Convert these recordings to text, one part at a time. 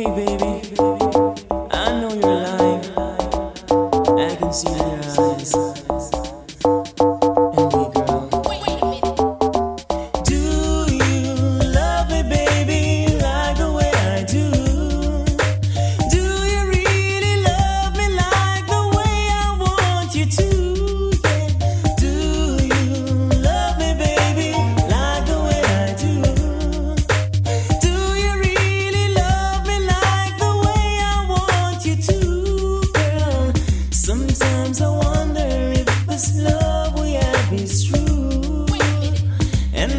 Hey baby, I know you're lying. I can see your eyes. And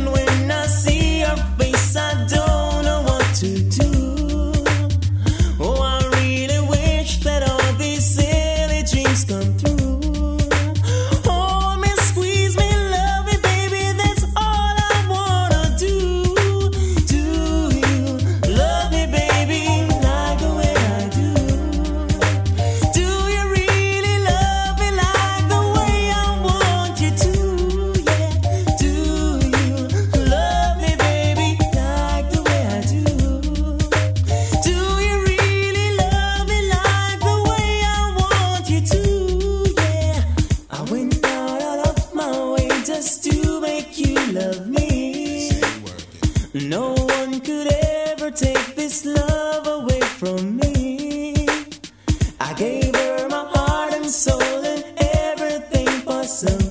when I see your face, I don't know what to do. to make you love me. No one could ever take this love away from me. I gave her my heart and soul and everything for some.